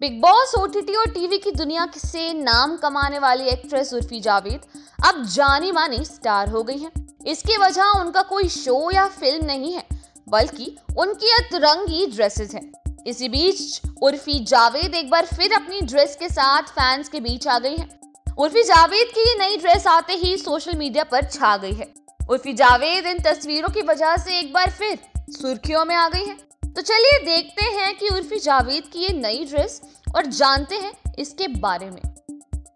Big Boss OTT और TV की दुनिया से नाम कमाने वाली एक्ट्रेस उर्फी जावेद अब जानी मानी स्टार हो गई हैं। इसकी वजह उनका कोई शो या फ़िल्म नहीं है, बल्कि उनकी अतरंगी ड्रेसेस हैं। इसी बीच उर्फी जावेद एक बार फिर अपनी ड्रेस के साथ फैंस के बीच आ गई हैं। उर्फी जावेद की नई ड्रेस आते ही सोशल मीडिया पर छा गई है उर्फी जावेद इन तस्वीरों की वजह से एक बार फिर सुर्खियों में आ गई है तो चलिए देखते हैं कि उर्फी जावेद की ये नई ड्रेस और जानते हैं इसके बारे में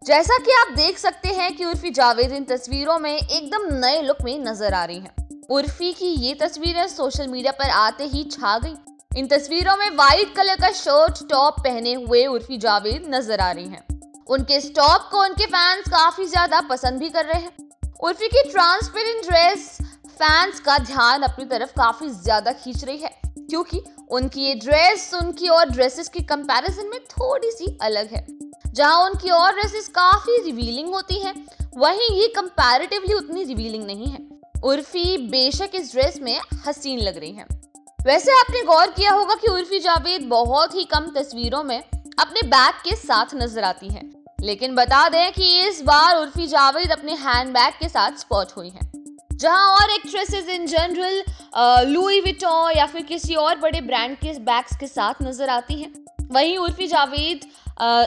जैसा कि आप देख सकते हैं कि उर्फी जावेद इन तस्वीरों में एकदम नए लुक में नज़र आ रही हैं। उर्फी की ये तस्वीरें सोशल मीडिया पर आते ही छा गई इन तस्वीरों में व्हाइट कलर का शर्ट, टॉप पहने हुए उर्फी जावेद नज़र आ रही हैं। उनके स्टॉप को उनके फैंस काफ़ी ज़्यादा पसंद भी कर रहे हैं उर्फी की ट्रांसपेरेंट ड्रेस फैंस का ध्यान अपनी तरफ़ काफ़ी ज़्यादा खींच रही है क्योंकि उनकी ये ड्रेस उनकी और ड्रेसेस के कंपैरिजन में थोड़ी सी अलग है। जहाँ उनकी और ड्रेसेस काफ़ी रिवीलिंग होती हैं, वहीं ये कंपैरेटिवली उतनी रिवीलिंग नहीं है। उर्फी बेशक इस ड्रेस में हसीन लग रही है। वैसे आपने गौर किया होगा कि उर्फी जावेद बहुत ही कम तस्वीरों में अपने बैग के साथ नज़र आती हैं। लेकिन बता दें कि इस बार उर्फी जावेद अपने हैंड बैग के साथ स्पॉट हुई हैं। जहाँ और actresses in general Louis Vuitton या फिर किसी और बड़े ब्रांड के बैग्स के साथ नज़र आती हैं। वहीं उर्फी जावेद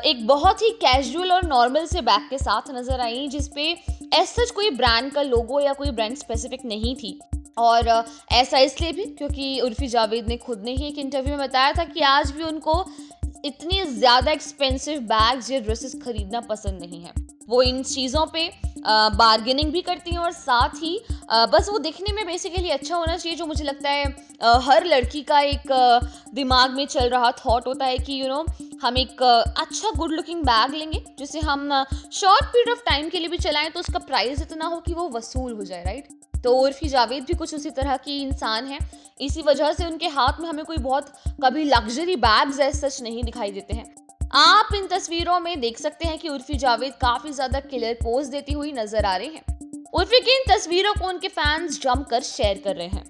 एक बहुत ही कैजुअल और नॉर्मल से बैग के साथ नज़र आई, जिसपे ऐसा कोई ब्रांड का लोगो या कोई ब्रांड स्पेसिफिक नहीं थी। और ऐसा इसलिए भी क्योंकि उर्फी जावेद ने खुद ने ही एक इंटरव्यू में बताया था कि आज भी उनको इतनी ज़्यादा एक्सपेंसिव बैग्स या ड्रेसेस खरीदना पसंद नहीं है। वो इन चीज़ों पे बार्गेनिंग भी करती हैं और साथ ही बस वो दिखने में बेसिकली अच्छा होना चाहिए, जो मुझे लगता है हर लड़की का एक दिमाग में चल रहा थॉट होता है कि यू नो हम एक अच्छा गुड लुकिंग बैग लेंगे, जिसे हम शॉर्ट पीरियड ऑफ़ टाइम के लिए भी चलाएँ तो उसका प्राइस इतना हो कि वो वसूल हो जाए राइट तो उर्फी जावेद भी कुछ उसी तरह की इंसान है। इसी वजह से उनके हाथ में हमें कोई बहुत कभी लग्जरी बैग्स ऐसे सच नहीं दिखाई देते हैं। आप इन तस्वीरों में देख सकते हैं कि उर्फी जावेद काफ़ी ज़्यादा क्लियर पोज देती हुई नज़र आ रही हैं। उर्फी की इन तस्वीरों को उनके फैंस जमकर शेयर कर रहे हैं।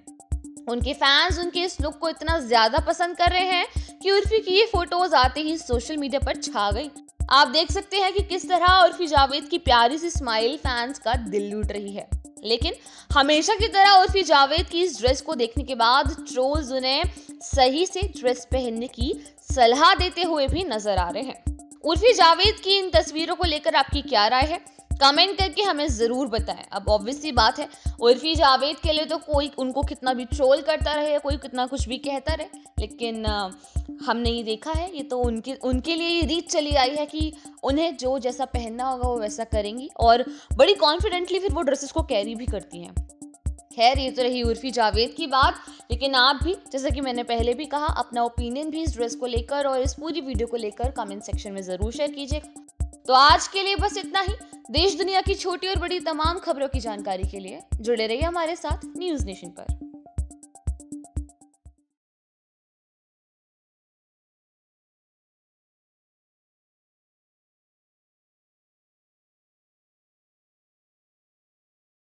उनके फैंस उनके इस लुक को इतना ज़्यादा पसंद कर रहे हैं कि उर्फी की ये फ़ोटोज़ आते ही सोशल मीडिया पर छा गई। आप देख सकते हैं कि किस तरह उर्फी जावेद की प्यारी सी स्माइल फैंस का दिल लूट रही है। लेकिन हमेशा की तरह उर्फी जावेद की इस ड्रेस को देखने के बाद ट्रोल्स उन्हें सही से ड्रेस पहनने की सलाह देते हुए भी नज़र आ रहे हैं। उर्फी जावेद की इन तस्वीरों को लेकर आपकी क्या राय है? कमेंट करके हमें ज़रूर बताएँ। अब ऑब्वियसली बात है, उर्फी जावेद के लिए तो कोई उनको कितना भी ट्रोल करता रहे कोई कितना कुछ भी कहता रहे, लेकिन हमने ये देखा है, ये तो उनके उनके लिए ये रीत चली आई है कि उन्हें जो जैसा पहनना होगा वो वैसा करेंगी और बड़ी कॉन्फिडेंटली फिर वो ड्रेसेस को कैरी भी करती हैं। खैर, ये तो रही उर्फी जावेद की बात, लेकिन आप भी, जैसा कि मैंने पहले भी कहा, अपना ओपिनियन भी इस ड्रेस को लेकर और इस पूरी वीडियो को लेकर कमेंट सेक्शन में ज़रूर शेयर कीजिएगा। तो आज के लिए बस इतना ही। देश दुनिया की छोटी और बड़ी तमाम खबरों की जानकारी के लिए जुड़े रहिए हमारे साथ न्यूज़ नेशन पर।